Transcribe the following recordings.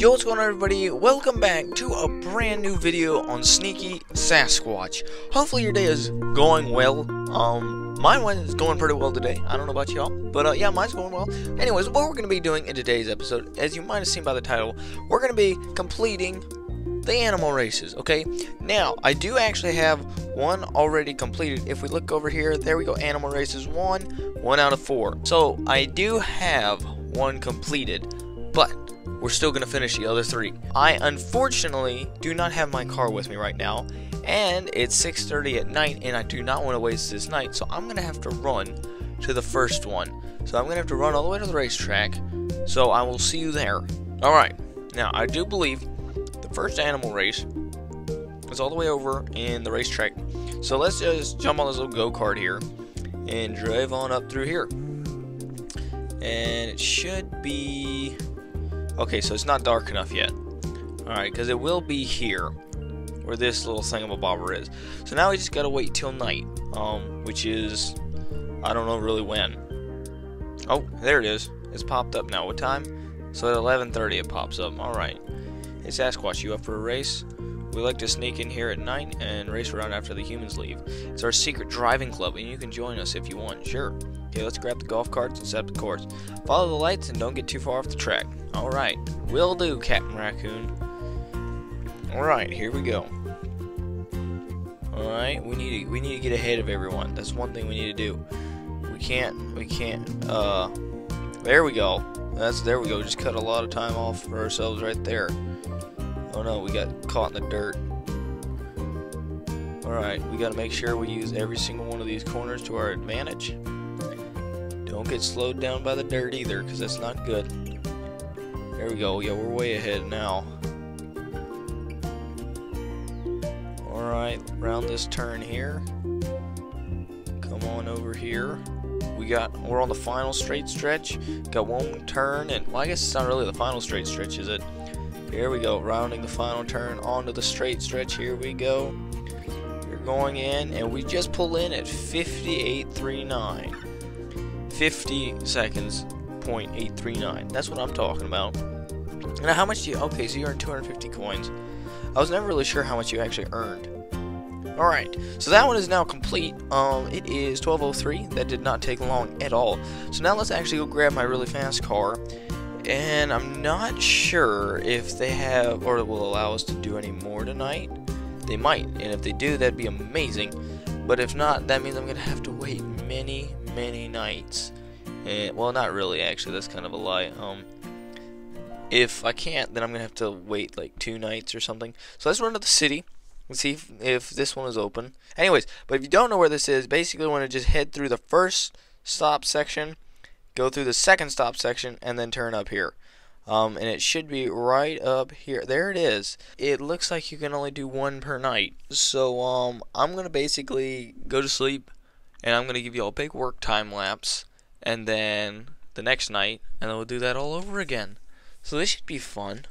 Yo, what's going on everybody? Welcome back to a brand new video on Sneaky Sasquatch. Hopefully your day is going well. Um, mine is going pretty well today. I don't know about y'all, but uh, yeah, mine's going well. Anyways, what we're going to be doing in today's episode, as you might have seen by the title, we're going to be completing the animal races, okay? Now, I do actually have one already completed. If we look over here, there we go, animal races one, one out of four. So, I do have one completed, but we're still going to finish the other three. I unfortunately do not have my car with me right now, and it's 6.30 at night, and I do not want to waste this night, so I'm going to have to run to the first one. So I'm going to have to run all the way to the racetrack, so I will see you there. Alright, now I do believe the first animal race is all the way over in the racetrack. So let's just jump on this little go-kart here and drive on up through here. And it should be Okay, so it's not dark enough yet. Alright, because it will be here, where this little thingamabobber is. So now we just gotta wait till night, um, which is, I don't know really when. Oh, there it is. It's popped up now. What time? So at 11.30 it pops up. Alright. Hey Sasquatch, you up for a race? We like to sneak in here at night and race around after the humans leave. It's our secret driving club, and you can join us if you want. Sure. Okay, let's grab the golf carts and set up the course. Follow the lights and don't get too far off the track. Alright, will do, Captain Raccoon. Alright, here we go. Alright, we need to we need to get ahead of everyone. That's one thing we need to do. We can't we can't uh there we go. That's there we go. Just cut a lot of time off for ourselves right there. Oh no, we got caught in the dirt. Alright, we gotta make sure we use every single one of these corners to our advantage. Get slowed down by the dirt either, because that's not good. There we go. Yeah, we're way ahead now. Alright, round this turn here. Come on over here. We got, we're on the final straight stretch. Got one turn, and, well, I guess it's not really the final straight stretch, is it? Here we go, rounding the final turn onto the straight stretch. Here we go. You're going in, and we just pull in at 58.39. 50 seconds 0.839. That's what I'm talking about. Now, how much do you... Okay, so you earned 250 coins. I was never really sure how much you actually earned. Alright, so that one is now complete. Um, it is 12.03. That did not take long at all. So now let's actually go grab my really fast car. And I'm not sure if they have, or will allow us to do any more tonight. They might, and if they do, that'd be amazing. But if not, that means I'm going to have to wait many, many nights and, well, not really, actually. That's kind of a lie. Um, if I can't, then I'm to have to wait like two nights or something. So let's run to the city and see if, if this one is open. Anyways, but if you don't know where this is, basically want to just head through the first stop section, go through the second stop section, and then turn up here. Um, and it should be right up here. There it is. It looks like you can only do one per night. So um, I'm to basically go to sleep, and I'm going to give you a big work time lapse and then the next night, and then we'll do that all over again. So this should be fun.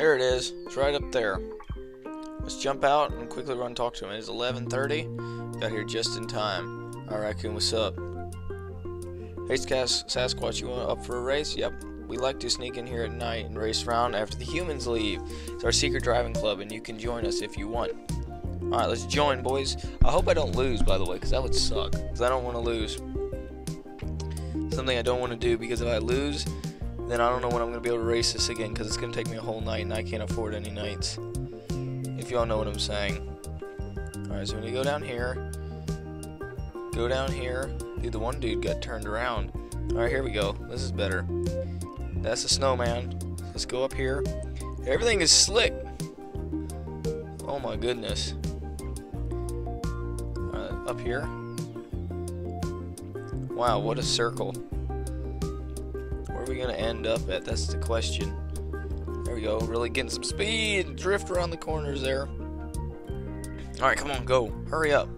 There it is. It's right up there. Let's jump out and quickly run talk to him. It's 11.30. Got here just in time. Alright, Raccoon, what's up? Hey, Sasquatch, you want up for a race? Yep. We like to sneak in here at night and race around after the humans leave. It's our secret driving club, and you can join us if you want. Alright, let's join, boys. I hope I don't lose, by the way, because that would suck. Because I don't want to lose. Something I don't want to do, because if I lose, then I don't know when I'm going to be able to race this again, because it's going to take me a whole night, and I can't afford any nights. If y'all know what I'm saying. Alright, so when you go down here, go down here. Dude, the one dude got turned around. Alright, here we go. This is better. That's the snowman. Let's go up here. Everything is slick. Oh my goodness. Up here. Wow, what a circle. We going to end up at? That's the question. There we go. Really getting some speed. Drift around the corners there. Alright, come on, go. Hurry up.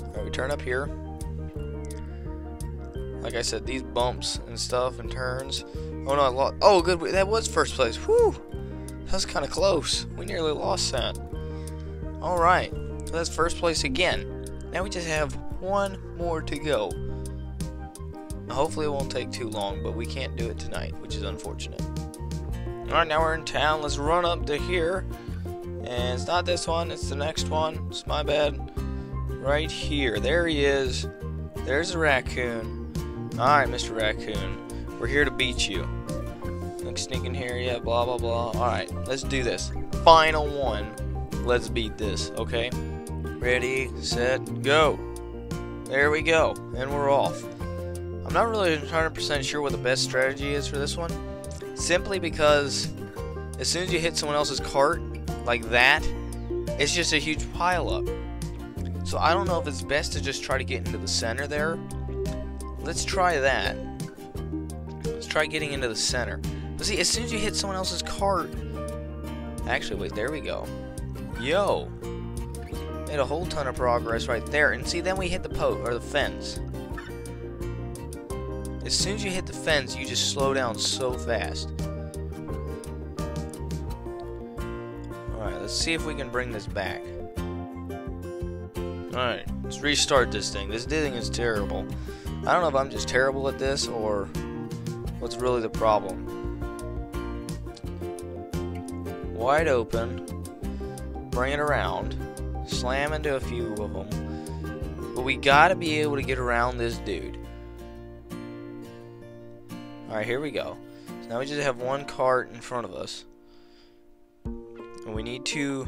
Alright, we turn up here. Like I said, these bumps and stuff and turns Oh no, I lost. Oh, good. That was first place. Whew. That was kind of close. We nearly lost that. Alright. So that's first place again. Now we just have one more to go. Hopefully it won't take too long, but we can't do it tonight, which is unfortunate. Alright, now we're in town. Let's run up to here. And it's not this one, it's the next one. It's my bad. Right here. There he is. There's a raccoon. Alright, Mr. Raccoon. We're here to beat you. Like sneaking here, yeah, blah, blah, blah. Alright, let's do this. Final one. Let's beat this, okay? Ready, set, go. There we go. And we're off. I'm not really 100% sure what the best strategy is for this one. Simply because as soon as you hit someone else's cart, like that, it's just a huge pileup. So I don't know if it's best to just try to get into the center there. Let's try that Let's try getting into the center. But see, as soon as you hit someone else's cart... Actually, wait, there we go. Yo! Made a whole ton of progress right there. And see, then we hit the post, or the fence. As soon as you hit the fence, you just slow down so fast. Alright, let's see if we can bring this back. Alright, let's restart this thing. This thing is terrible. I don't know if I'm just terrible at this, or What's really the problem? Wide open, bring it around, slam into a few of them, but we gotta be able to get around this dude. Alright, here we go. So now we just have one cart in front of us. And we need to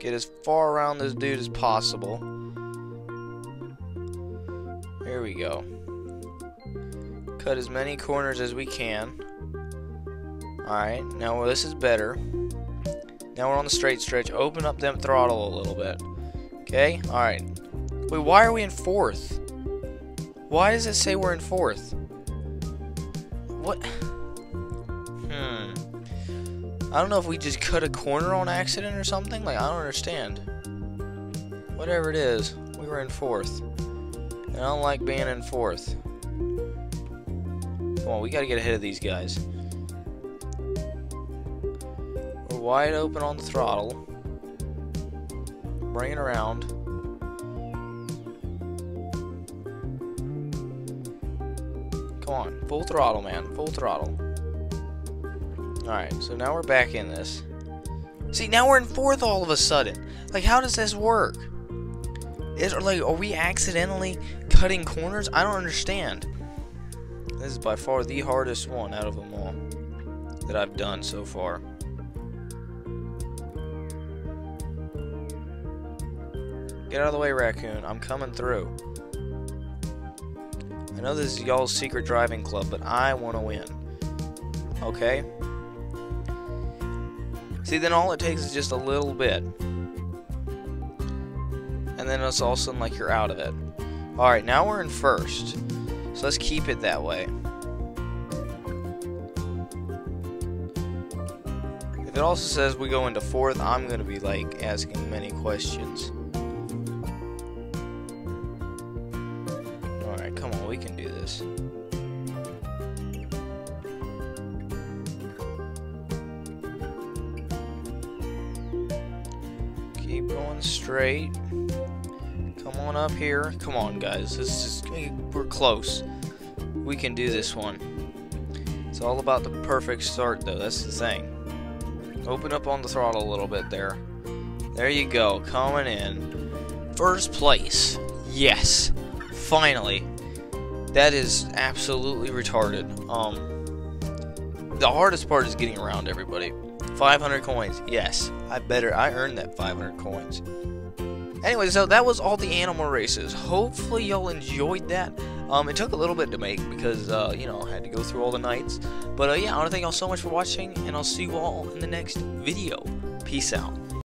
get as far around this dude as possible. Here we go. Cut as many corners as we can. Alright, now well, this is better. Now we're on the straight stretch. Open up them throttle a little bit. Okay, alright. Wait, why are we in fourth? Why does it say we're in fourth? What? Hmm. I don't know if we just cut a corner on accident or something. Like, I don't understand. Whatever it is, we were in fourth. And I don't like being in fourth. Come on, we gotta get ahead of these guys. We're wide open on the throttle. Bring it around. Come on, full throttle, man. Full throttle. Alright, so now we're back in this. See, now we're in fourth all of a sudden. Like, how does this work? Is, like, are we accidentally cutting corners? I don't understand. This is by far the hardest one out of them all that I've done so far. Get out of the way, raccoon. I'm coming through. Know this is y'all's secret driving club, but I want to win. Okay? See, then all it takes is just a little bit. And then it's all of a sudden like you're out of it. Alright, now we're in first. So let's keep it that way. If it also says we go into fourth, I'm going to be like asking many questions. Straight. Come on up here. Come on, guys. This is we're close. We can do this one. It's all about the perfect start, though. That's the thing. Open up on the throttle a little bit there. There you go. Coming in. First place. Yes. Finally. That is absolutely retarded. Um, the hardest part is getting around everybody. 500 coins. Yes, I better. I earned that 500 coins. Anyway, so that was all the animal races. Hopefully y'all enjoyed that. Um, it took a little bit to make because, uh, you know, I had to go through all the nights. But, uh, yeah, I want to thank y'all so much for watching, and I'll see you all in the next video. Peace out.